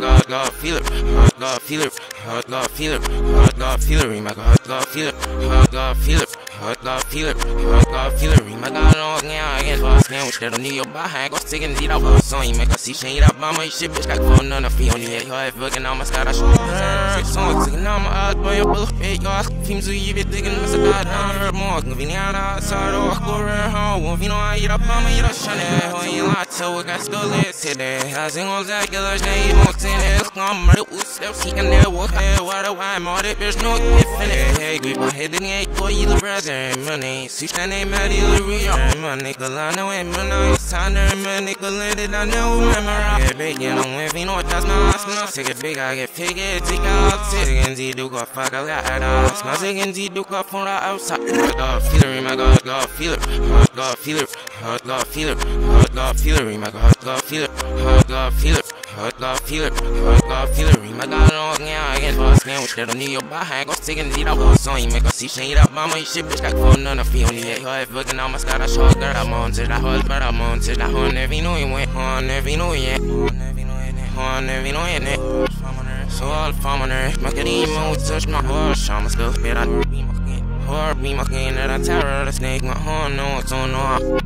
God, feel it, hot God, feel it, hot God, feel it, hot God, feel it, God, God, feel it, hot God, feel it. Hot God feel it, hot God feel it, my God on now again, fast now, which don't need your behind, go stick and eat out, so you make a see, shade up, mama, you shit, bitch, got phone on the fee on the head, your head, fucking on my sky, I should six songs, taking on my eyes, boy, your bullet, hey, your teams, you be digging, Mr. God, down, her more, convenient, outside, or go around home, you know, I eat up, mama, you don't shun it, when you lie to, we got still lit today, I sing on that, a day, you won't see it, come, murder, who's still seeking that, walk, hey, what do I, more, there's no infinite, hey, grip my head in the eight, boy, you the brother, money, see, that name, Maddie, Luria, my nigga, I know it, it's time to remember, nigga, let it, I know, remember, get big, you know, if you know what that's not, smell, take it big, I get it, take out, it, and do go, fuck, I got smell, take it, and do go, from the outside, God, feel it, my God, God, feel it, God, feel it, God, feel it, God, feel it, my God, God, feel it, God, feel it, Hot God feel it, hot God it, my God oh, on now again, boss now, which don't need your behind, go stick and eat up, on you, make a see, shade up, mama, you shit, bitch, got phone on the feel, you have fucking on my scar, I shot, girl, I'm on to the hot, but I'm on to the horn, every know you went, on every know you, on every know know you, so all farm on earth, my good emo, touch my horse, I'm a stuff, but I be my horror be my king, that I terror, the snake, my horn, no, it's on, no,